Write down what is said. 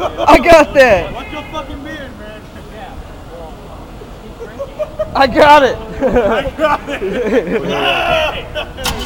I got that. What's your fucking beard, man? I got it. I got it.